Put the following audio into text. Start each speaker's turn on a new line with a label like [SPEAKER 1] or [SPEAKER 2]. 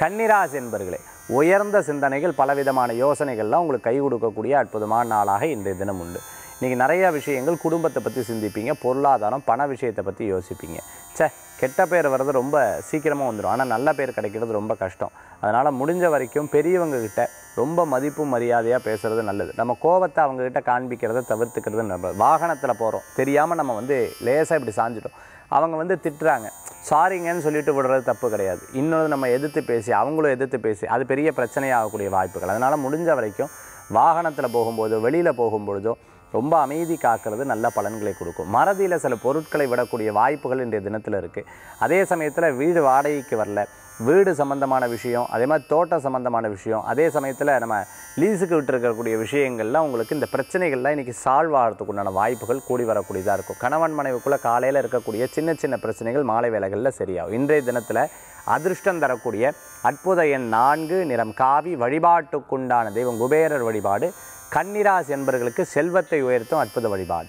[SPEAKER 1] கன்னிராசி என்பர்களே உயர்ந்த சிந்தனைகள் பலவிதமான யோசனைகள்லாம் உங்களுக்கு கை கொடுக்கக்கூடிய அற்புதமான நாளாக இன்றைய தினம் உண்டு. இன்றைக்கி நிறைய விஷயங்கள் குடும்பத்தை பற்றி சிந்திப்பீங்க பொருளாதாரம் பண விஷயத்தை பற்றி யோசிப்பீங்க. ச்சே கெட்ட பேர் வர்றது ரொம்ப சீக்கிரமாக வந்துடும் ஆனால் நல்ல பேர் கிடைக்கிறது ரொம்ப கஷ்டம். அதனால் முடிஞ்ச வரைக்கும் பெரியவங்கக்கிட்ட ரொம்ப மதிப்பு மரியாதையாக பேசுகிறது நல்லது. நம்ம கோவத்தை அவங்கக்கிட்ட காண்பிக்கிறத தவிர்த்துக்கிறது நல்லது. வாகனத்தில் போகிறோம் தெரியாமல் நம்ம வந்து லேசாக இப்படி சாஞ்சிட்டோம். அவங்க வந்து திட்டுறாங்க. சாரிங்கன்னு சொல்லிட்டு விடுறது தப்பு கிடையாது. இன்னொரு நம்ம எதிர்த்து பேசி அவங்களும் எதிர்த்து பேசி அது பெரிய பிரச்சனையாகக்கூடிய வாய்ப்புகள். அதனால் முடிஞ்ச வரைக்கும் வாகனத்தில் போகும்போதோ வெளியில் போகும்பொழுதோ ரொம்ப அமைதி காக்கிறது நல்ல பலன்களை கொடுக்கும். மறதியில் சில பொருட்களை விடக்கூடிய வாய்ப்புகள் இன்றைய தினத்தில் இருக்குது அதே சமயத்தில் வீடு வாடகைக்கு வரல. வீடு சம்மந்தமான விஷயம் அதே மாதிரி தோட்டம் சம்மந்தமான விஷயம் அதே சமயத்தில் நம்ம லீஸுக்கு விட்டுருக்கக்கூடிய விஷயங்கள்லாம் உங்களுக்கு இந்த பிரச்சனைகள்லாம் இன்றைக்கி சால்வ் ஆகிறதுக்குண்டான வாய்ப்புகள் கூடி வரக்கூடியதாக இருக்கும். கணவன் மனைவிக்குள்ளே காலையில் இருக்கக்கூடிய சின்ன சின்ன பிரச்சனைகள் மாலை வேலைகளில் சரியாகும். இன்றைய தினத்தில் அதிர்ஷ்டம் தரக்கூடிய அற்புத எண் நான்கு நிறம் காவி வழிபாட்டுக்குண்டான தெய்வம் குபேரர் வழிபாடு கன்னிராசி என்பவர்களுக்கு செல்வத்தை உயர்த்தும் அற்புத வழிபாடு.